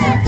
Yes.